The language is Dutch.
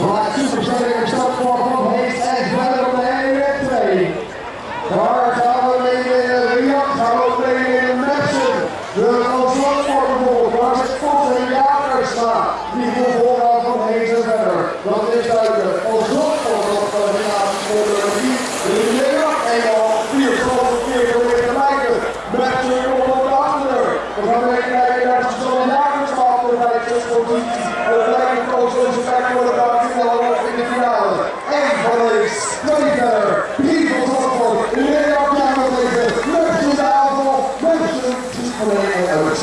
Maar supersterk het Hees en verder op de Daar gaan we mee in de rij? gaan we mee in de Mensen, De ontslag wordt vervolgd, maar ze komt een Die komt van Hees en verder. Dat is duidelijk. Op de voor de en al vier grote keer door de Met op de achter. We gaan mee kijken naar de Jagersma. tweede, People Zandvoort, Leon Kamerleden, mensen in de aanval, mensen die alleen uit het